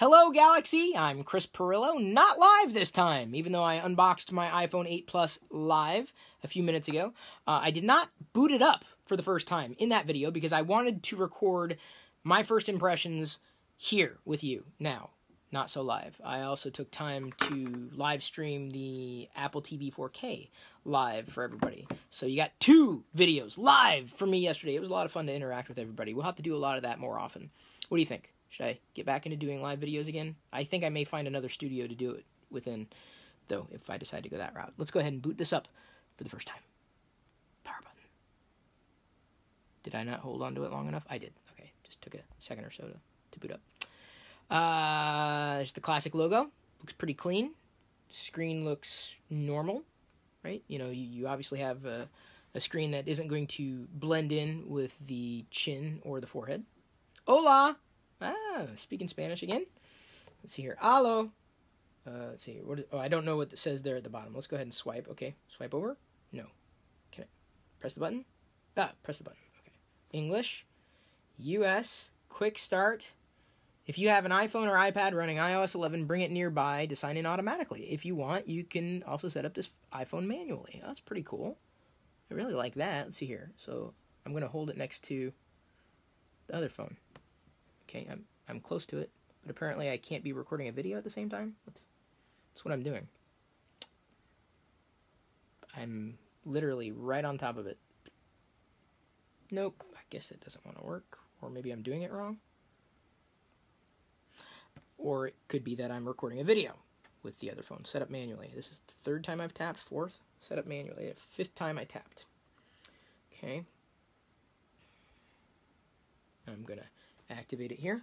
Hello, Galaxy. I'm Chris Pirillo, not live this time, even though I unboxed my iPhone 8 Plus live a few minutes ago. Uh, I did not boot it up for the first time in that video because I wanted to record my first impressions here with you now, not so live. I also took time to live stream the Apple TV 4K live for everybody. So you got two videos live for me yesterday. It was a lot of fun to interact with everybody. We'll have to do a lot of that more often. What do you think? Should I get back into doing live videos again? I think I may find another studio to do it within, though, if I decide to go that route. Let's go ahead and boot this up for the first time. Power button. Did I not hold on to it long enough? I did. Okay, just took a second or so to, to boot up. Uh, there's the classic logo. Looks pretty clean. Screen looks normal, right? You know, you, you obviously have a, a screen that isn't going to blend in with the chin or the forehead. Hola! Ah, speaking Spanish again. Let's see here. Alo. Uh, let's see. What is, oh, I don't know what it says there at the bottom. Let's go ahead and swipe. Okay, swipe over. No. Can I press the button? Ah, press the button. Okay. English. U.S. Quick start. If you have an iPhone or iPad running iOS 11, bring it nearby to sign in automatically. If you want, you can also set up this iPhone manually. That's pretty cool. I really like that. Let's see here. So I'm going to hold it next to the other phone. Okay, I'm I'm close to it, but apparently I can't be recording a video at the same time. That's that's what I'm doing. I'm literally right on top of it. Nope, I guess it doesn't want to work, or maybe I'm doing it wrong. Or it could be that I'm recording a video with the other phone set up manually. This is the third time I've tapped, fourth, set up manually, fifth time I tapped. Okay. I'm gonna activate it here,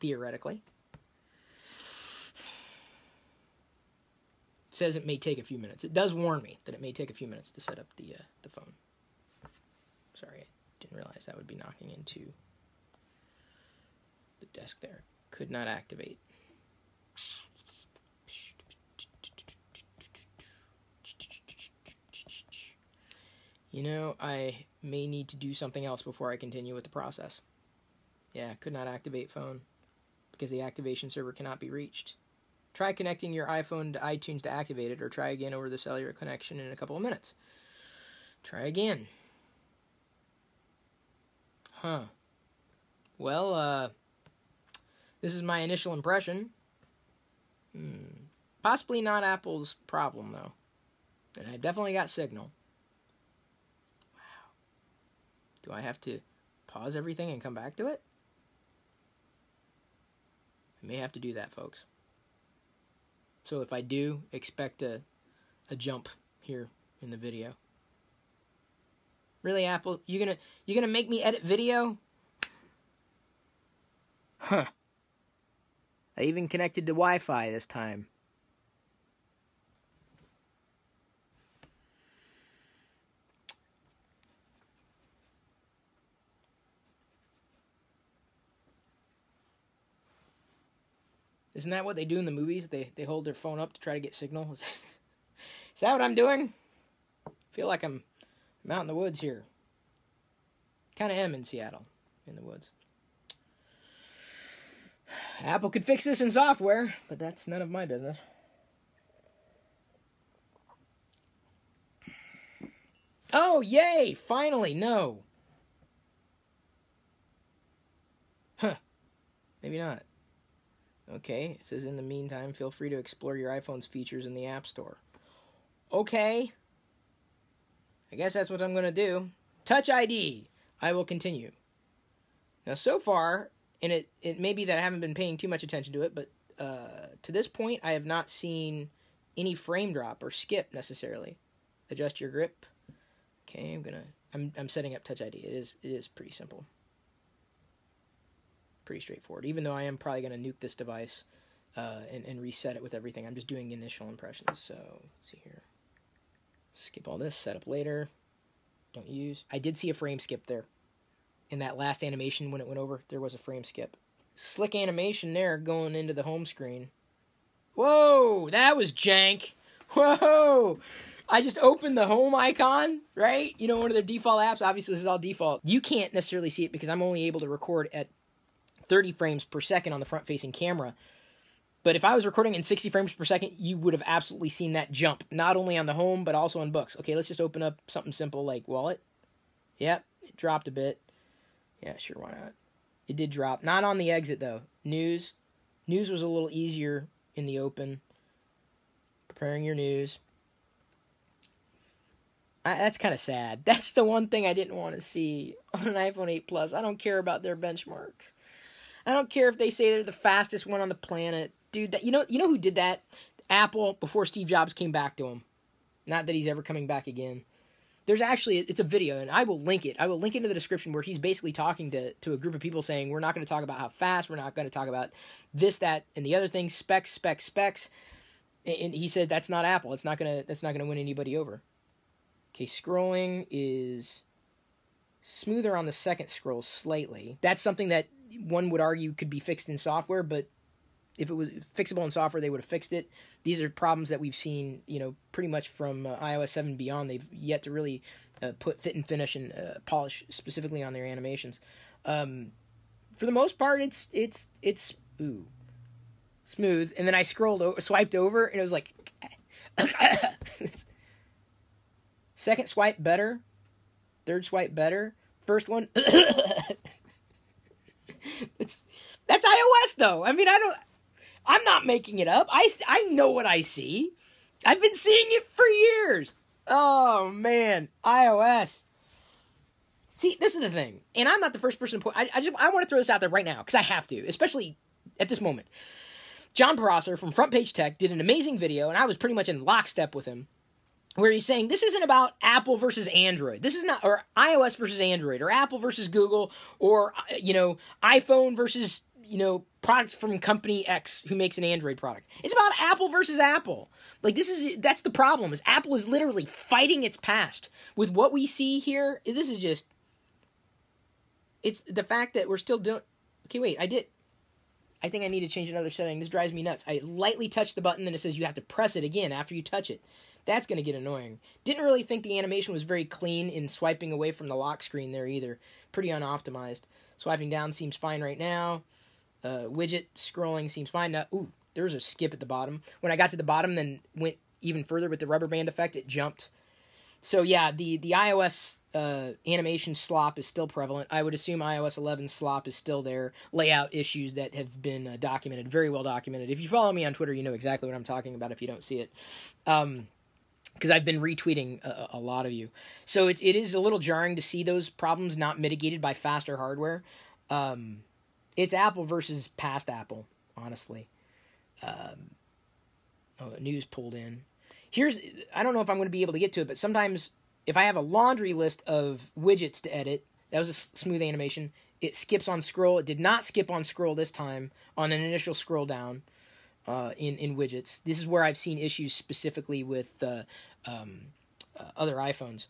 theoretically. It says it may take a few minutes. It does warn me that it may take a few minutes to set up the uh, the phone. Sorry, I didn't realize that would be knocking into the desk there. Could not activate. You know, I may need to do something else before I continue with the process. Yeah, could not activate phone because the activation server cannot be reached. Try connecting your iPhone to iTunes to activate it, or try again over the cellular connection in a couple of minutes. Try again. Huh. Well, uh, this is my initial impression. Hmm. Possibly not Apple's problem, though. And I've definitely got signal. Wow. Do I have to pause everything and come back to it? I may have to do that, folks. So if I do, expect a, a jump here in the video. Really, Apple? You gonna you gonna make me edit video? Huh. I even connected to Wi-Fi this time. Isn't that what they do in the movies? They they hold their phone up to try to get signal. Is that, is that what I'm doing? I feel like I'm, I'm out in the woods here. Kind of am in Seattle, in the woods. Apple could fix this in software, but that's none of my business. Oh, yay! Finally, no. Huh. Maybe not. Okay, it says in the meantime, feel free to explore your iPhone's features in the App Store. Okay. I guess that's what I'm going to do. Touch ID. I will continue. Now, so far, and it, it may be that I haven't been paying too much attention to it, but uh, to this point, I have not seen any frame drop or skip necessarily. Adjust your grip. Okay, I'm gonna. I'm I'm setting up Touch ID. It is it is pretty simple pretty straightforward. Even though I am probably going to nuke this device uh, and, and reset it with everything, I'm just doing initial impressions. So let's see here. Skip all this, set up later. Don't use. I did see a frame skip there. In that last animation when it went over, there was a frame skip. Slick animation there going into the home screen. Whoa, that was jank. Whoa. I just opened the home icon, right? You know, one of their default apps. Obviously, this is all default. You can't necessarily see it because I'm only able to record at 30 frames per second on the front facing camera. But if I was recording in 60 frames per second, you would have absolutely seen that jump, not only on the home, but also on books. Okay, let's just open up something simple like Wallet. Yep, it dropped a bit. Yeah, sure, why not? It did drop. Not on the exit, though. News. News was a little easier in the open. Preparing your news. I, that's kind of sad. That's the one thing I didn't want to see on an iPhone 8 Plus. I don't care about their benchmarks. I don't care if they say they're the fastest one on the planet dude. That you know, you know who did that? Apple before Steve Jobs came back to him. Not that he's ever coming back again. There's actually it's a video, and I will link it. I will link it in the description where he's basically talking to to a group of people saying we're not going to talk about how fast, we're not going to talk about this, that, and the other thing, specs, specs, specs. And he said that's not Apple. It's not gonna that's not gonna win anybody over. Okay, scrolling is smoother on the second scroll slightly. That's something that one would argue could be fixed in software, but if it was fixable in software, they would have fixed it. These are problems that we've seen, you know, pretty much from uh, iOS 7 beyond. They've yet to really uh, put fit and finish and uh, polish specifically on their animations. Um, for the most part, it's it's it's ooh smooth. And then I scrolled, over, swiped over, and it was like second swipe better, third swipe better, first one. it's that's iOS though. I mean, I don't. I'm not making it up. I, I know what I see. I've been seeing it for years. Oh man, iOS. See, this is the thing, and I'm not the first person to point. I, I just I want to throw this out there right now because I have to, especially at this moment. Jon Prosser from Front Page Tech did an amazing video, and I was pretty much in lockstep with him, where he's saying this isn't about Apple versus Android. This is not, or iOS versus Android, or Apple versus Google, or you know iPhone versus you know, products from company X who makes an Android product. It's about Apple versus Apple. Like this is that's the problem. Is Apple is literally fighting its past with what we see here. This is just it's the fact that we're still doing Okay, wait, I did I think I need to change another setting. This drives me nuts. I lightly touch the button and it says you have to press it again after you touch it. That's going to get annoying. Didn't really think the animation was very clean in swiping away from the lock screen there either. Pretty unoptimized. Swiping down seems fine right now. Uh, widget scrolling seems fine. Now, ooh, there's a skip at the bottom. When I got to the bottom, then went even further with the rubber band effect, it jumped. So yeah, the the iOS uh, animation slop is still prevalent. I would assume iOS 11 slop is still there. Layout issues that have been uh, documented, very well documented. If you follow me on Twitter, you know exactly what I'm talking about. If you don't see it, um, because I've been retweeting a, a, lot of you. So it, it is a little jarring to see those problems not mitigated by faster hardware. Um, it's Apple versus past Apple, honestly. Um, oh, news pulled in. Here's I don't know if I'm going to be able to get to it, but sometimes if I have a laundry list of widgets to edit, that was a smooth animation. It skips on scroll. It did not skip on scroll this time on an initial scroll down uh, in in widgets. This is where I've seen issues specifically with uh, um, uh, other iPhones.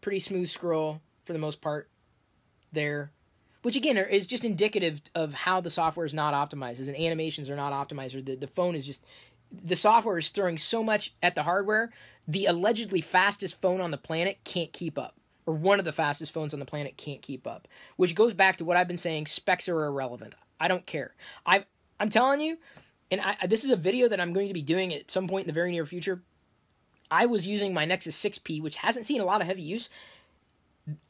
Pretty smooth scroll for the most part there which again is just indicative of how the software is not optimized, as in animations are not optimized, or the, the phone is just the software is throwing so much at the hardware, the allegedly fastest phone on the planet can't keep up. Or one of the fastest phones on the planet can't keep up. Which goes back to what I've been saying, specs are irrelevant. I don't care. I I'm telling you, and I, this is a video that I'm going to be doing at some point in the very near future. I was using my Nexus 6P, which hasn't seen a lot of heavy use,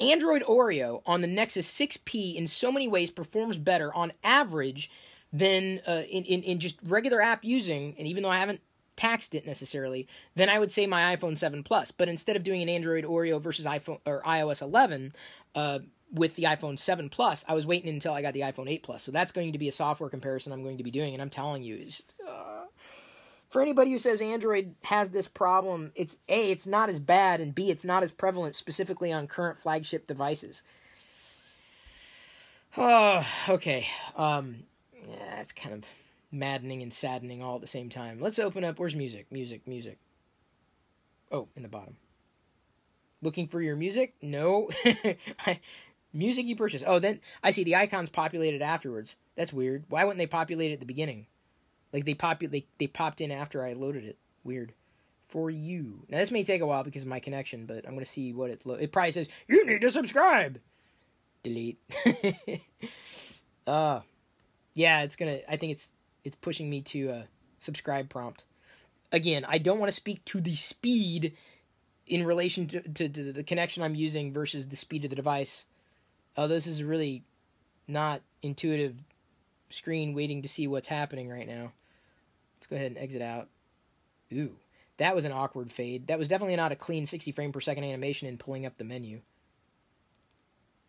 Android Oreo on the Nexus 6P in so many ways performs better on average than uh, in, in, in just regular app using, and even though I haven't taxed it necessarily, then I would say my iPhone 7 Plus. But instead of doing an Android Oreo versus iPhone or iOS 11 uh, with the iPhone 7 Plus, I was waiting until I got the iPhone 8 Plus. So that's going to be a software comparison I'm going to be doing, and I'm telling you, uh, for anybody who says Android has this problem, it's A, it's not as bad, and B, it's not as prevalent specifically on current flagship devices. Oh, okay. Um, yeah, it's kind of maddening and saddening all at the same time. Let's open up. Where's music? Music, music. Oh, in the bottom. Looking for your music? No. music you purchase. Oh, then I see the icons populated afterwards. That's weird. Why wouldn't they populate at the beginning? Like they pop they, they popped in after I loaded it. Weird. For you. Now this may take a while because of my connection, but I'm gonna see what it lo- it probably says you need to subscribe. delete. uh yeah, it's gonna. I think it's it's pushing me to a subscribe prompt. Again, I don't want to speak to the speed in relation to, to, to, the connection I'm using versus the speed of the device. Oh, this is really not intuitive screen waiting to see what's happening right now. Go ahead and exit out. Ooh, that was an awkward fade. That was definitely not a clean 60 frame per second animation in pulling up the menu.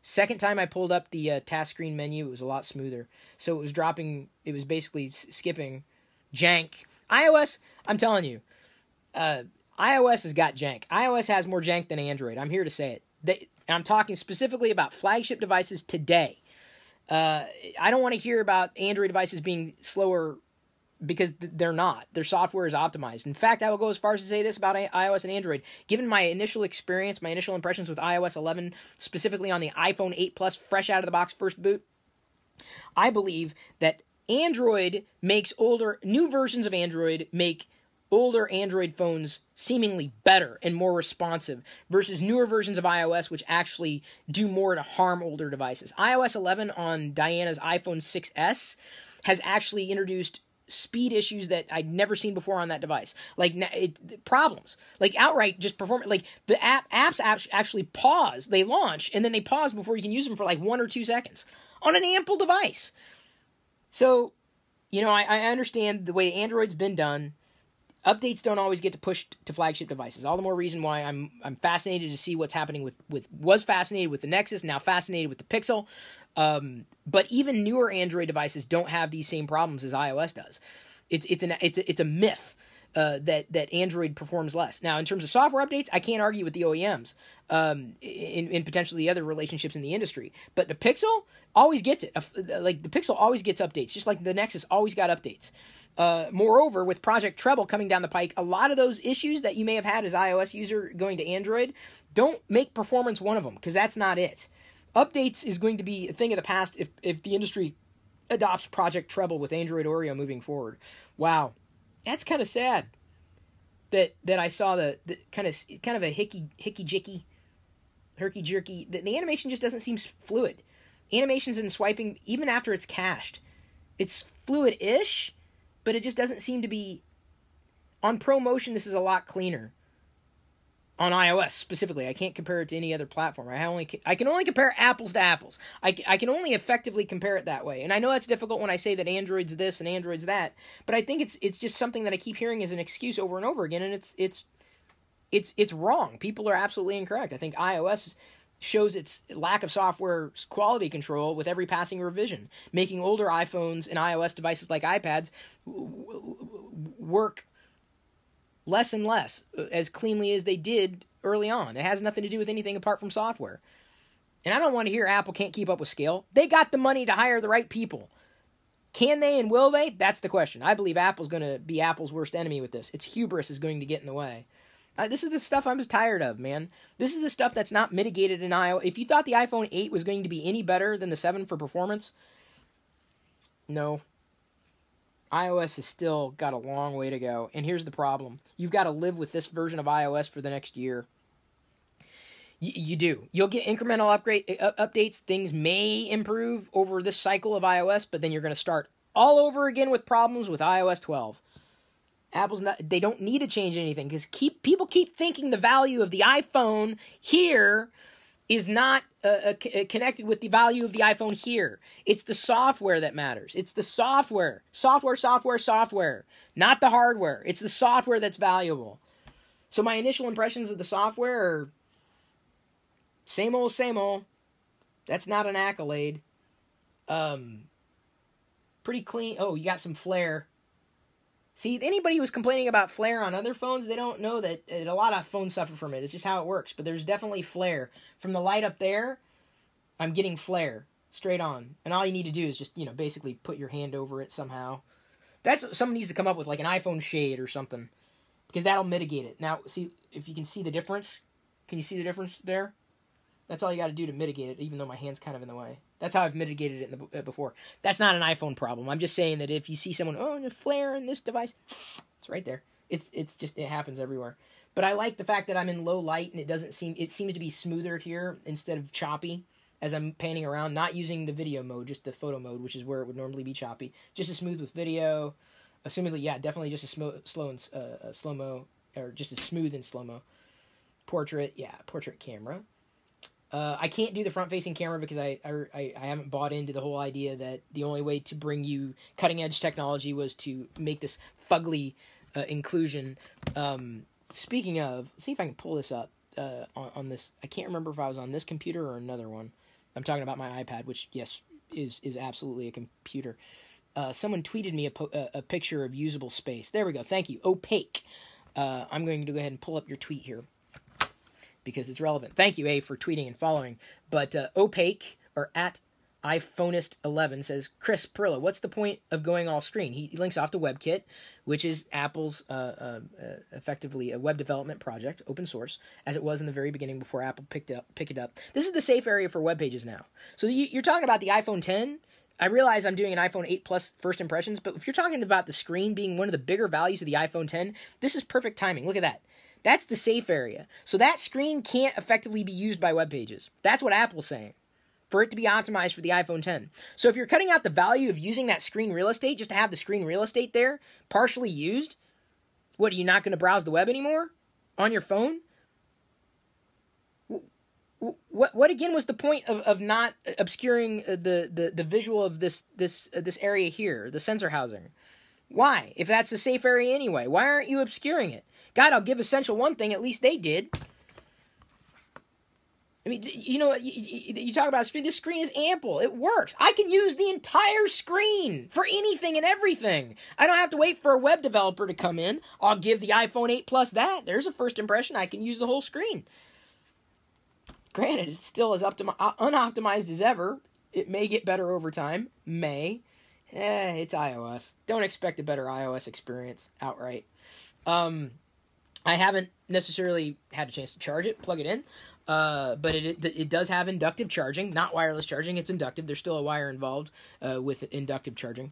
Second time I pulled up the uh, task screen menu, it was a lot smoother. So it was dropping, it was basically skipping jank. iOS, I'm telling you, uh, iOS has got jank. iOS has more jank than Android. I'm here to say it. They, I'm talking specifically about flagship devices today. Uh, I don't want to hear about Android devices being slower because they're not. Their software is optimized. In fact, I will go as far as to say this about iOS and Android. Given my initial experience, my initial impressions with iOS 11, specifically on the iPhone 8 Plus, fresh out of the box first boot, I believe that Android makes older, new versions of Android make older Android phones seemingly better and more responsive versus newer versions of iOS, which actually do more to harm older devices. iOS 11 on Diana's iPhone 6S has actually introduced speed issues that I'd never seen before on that device. Like it, problems, like outright just perform. Like the app apps actually pause, they launch, and then they pause before you can use them for like one or two seconds on an ample device. So, you know, I, I understand the way Android's been done. Updates don't always get to push to flagship devices. All the more reason why I'm I'm fascinated to see what's happening with with was fascinated with the Nexus, now fascinated with the Pixel. Um, but even newer Android devices don't have these same problems as iOS does. It's it's an it's a, it's a myth uh, that that Android performs less. Now, in terms of software updates, I can't argue with the OEMs um, in, in potentially other relationships in the industry. But the Pixel always gets it. Like the Pixel always gets updates, just like the Nexus always got updates. Uh, moreover, with Project Treble coming down the pike, a lot of those issues that you may have had as iOS user going to Android don't make performance one of them because that's not it updates is going to be a thing of the past if if the industry adopts Project Treble with Android Oreo moving forward. Wow, that's kind of sad. That that I saw the, kind of kind of a hickey hickey jicky, herky jerky. The, the animation just doesn't seem fluid. Animations and swiping, even after it's cached, it's fluid-ish, but it just doesn't seem to be. On ProMotion, this is a lot cleaner on iOS specifically. I can't compare it to any other platform. I only I can only compare apples to apples. I, I can only effectively compare it that way. And I know that's difficult when I say that Android's this and Android's that, but I think it's it's just something that I keep hearing as an excuse over and over again and it's it's it's it's wrong. People are absolutely incorrect. I think iOS shows its lack of software quality control with every passing revision, making older iPhones and iOS devices like iPads work less and less uh, as cleanly as they did early on. It has nothing to do with anything apart from software. And I don't want to hear Apple can't keep up with scale. They got the money to hire the right people. Can they and will they? That's the question. I believe Apple's going to be Apple's worst enemy with this. Its hubris is going to get in the way. Uh, this is the stuff I'm tired of, man. This is the stuff that's not mitigated in iOS. If you thought the iPhone 8 was going to be any better than the 7 for performance, no, iOS has still got a long way to go. And here's the problem you've got to live with this version of iOS for the next year. You, you do. You'll get incremental upgrade uh, updates. Things may improve over this cycle of iOS, but then you're going to start all over again with problems with iOS 12. Apple's not they don't need to change anything cuz keep people keep thinking the value of the iPhone here is not uh, uh, uh, connected with the value of the iPhone here. It's the software that matters. It's the software. Software, software, software. Not the hardware. It's the software that's valuable. So my initial impressions of the software are same old, same old. That's not an accolade. Um, pretty clean. Oh, you got some flare. See, anybody who's complaining about flare on other phones, they don't know that a lot of phones suffer from it. It's just how it works. But there's definitely flare. From the light up there, I'm getting flare straight on. And all you need to do is just, you know, basically put your hand over it somehow. That's someone needs to come up with like an iPhone shade or something. Because that'll mitigate it. Now, see if you can see the difference. Can you see the difference there? That's all you got to do to mitigate it, even though my hand's kind of in the way. That's how I've mitigated it the, uh, before. That's not an iPhone problem. I'm just saying that if you see someone, oh, a flare in this device, it's right there. It's it's just it happens everywhere. But I like the fact that I'm in low light and it doesn't seem it seems to be smoother here instead of choppy as I'm panning around, not using the video mode, just the photo mode, which is where it would normally be choppy. Just as smooth with video. Assumedly, yeah, definitely just as slow, slow and uh, uh, slow mo, or just as smooth in slow mo. Portrait, yeah, portrait camera. Uh, I can't do the front facing camera because I, I I haven't bought into the whole idea that the only way to bring you cutting edge technology was to make this fugly uh, inclusion. Um, speaking of, see if I can pull this up uh, on, on this. I can't remember if I was on this computer or another one. I'm talking about my iPad, which yes is is absolutely a computer. Uh, someone tweeted me a, po- a, a, picture of usable space. There we go. Thank you. Opaque. Uh, I'm going to go ahead and pull up your tweet here because it's relevant. Thank you, A, for tweeting and following. But uh, Opaque, or at iPhoneist11 says, Chris Pirillo, what's the point of going all screen? He, he links off to WebKit, which is Apple's uh, uh, uh, effectively a web development project, open source, as it was in the very beginning before Apple picked up pick it up. This is the safe area for web pages now. So you, you're talking about the iPhone 10. I realize I'm doing an iPhone 8 Plus first impressions, but if you're talking about the screen being one of the bigger values of the iPhone 10, this is perfect timing. Look at that. That's the safe area. So that screen can't effectively be used by web pages. That's what Apple's saying for it to be optimized for the iPhone 10. So if you're cutting out the value of using that screen real estate just to have the screen real estate there partially used, what are you not going to browse the web anymore on your phone? What what again was the point of, of not obscuring the, the, the visual of this this uh, this area here, the sensor housing? Why? If that's a safe area anyway, why aren't you obscuring it? God, I'll give Essential one thing, at least they did. I mean, you know, you, talk about screen. This screen is ample. It works. I can use the entire screen for anything and everything. I don't have to wait for a web developer to come in. I'll give the iPhone 8 Plus that. There's a first impression. I can use the whole screen. Granted, it's still as optimi- uh, unoptimized as ever. It may get better over time. May. Eh, it's iOS. Don't expect a better iOS experience outright. Um, I haven't necessarily had a chance to charge it, plug it in, uh, but it, it, does have inductive charging, not wireless charging. It's inductive. There's still a wire involved uh, with inductive charging.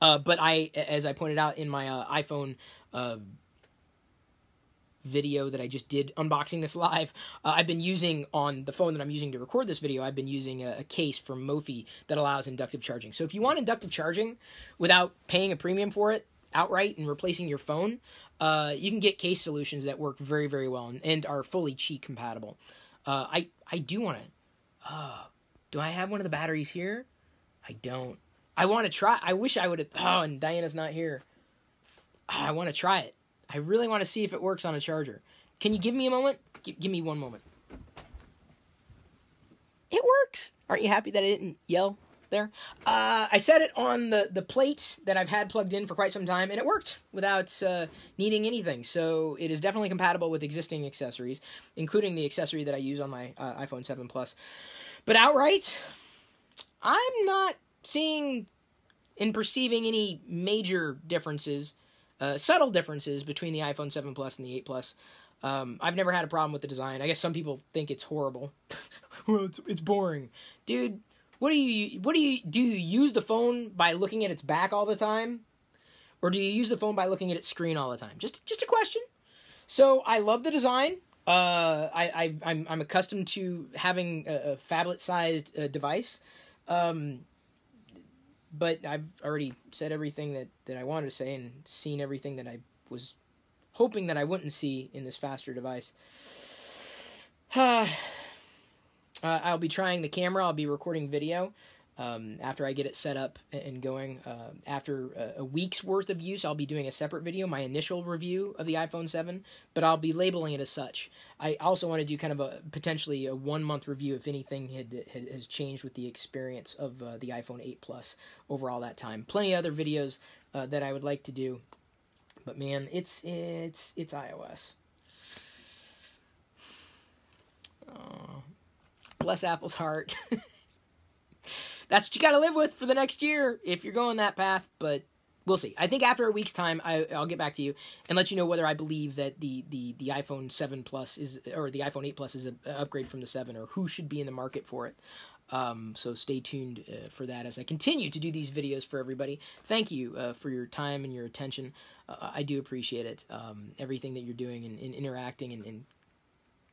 Uh, but I, as I pointed out in my uh, iPhone uh, video that I just did unboxing this live, uh, I've been using on the phone that I'm using to record this video. I've been using a, a case from Mophie that allows inductive charging. So if you want inductive charging without paying a premium for it, outright and replacing your phone, uh, you can get case solutions that work very, very well and, and are fully Qi compatible. Uh, I I do want to. Uh, do I have one of the batteries here? I don't. I want to try. I wish I would have. Oh, and Diana's not here. Oh, I want to try it. I really want to see if it works on a charger. Can you give me a moment? G- give me one moment. It works. Aren't you happy that I didn't yell? There. Uh, I set it on the, the plate that I've had plugged in for quite some time, and it worked without uh, needing anything. So it is definitely compatible with existing accessories, including the accessory that I use on my uh, iPhone 7 Plus. But outright, I'm not seeing and perceiving any major differences, uh, subtle differences between the iPhone 7 Plus and the 8 Plus. Um, I've never had a problem with the design. I guess some people think it's horrible. well, it's, it's boring. Dude, what do you what do you do you use the phone by looking at its back all the time? Or do you use the phone by looking at its screen all the time? Just just a question. So I love the design. Uh, I, I I'm I'm accustomed to having a, a phablet sized uh, device. Um, but I've already said everything that, that I wanted to say and seen everything that I was hoping that I wouldn't see in this faster device. Uh, I'll be trying the camera. I'll be recording video um, after I get it set up and going. Uh, after a, a, week's worth of use, I'll be doing a separate video, my initial review of the iPhone 7, but I'll be labeling it as such. I also want to do kind of a potentially a one month review if anything had, had, has changed with the experience of uh, the iPhone 8 Plus over all that time. Plenty of other videos uh, that I would like to do, but man, it's it's it's iOS. Oh, bless Apple's heart. That's what you got to live with for the next year if you're going that path. But we'll see. I think after a week's time, I, will get back to you and let you know whether I believe that the, the, the iPhone 7 Plus is or the iPhone 8 Plus is an upgrade from the 7 or who should be in the market for it. Um, so stay tuned uh, for that as I continue to do these videos for everybody. Thank you uh, for your time and your attention. Uh, I do appreciate it. Um, everything that you're doing and, and interacting and, and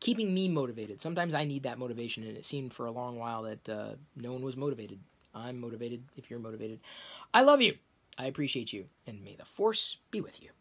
keeping me motivated. Sometimes I need that motivation, and it seemed for a long while that uh, no one was motivated. I'm motivated if you're motivated. I love you. I appreciate you, and may the force be with you.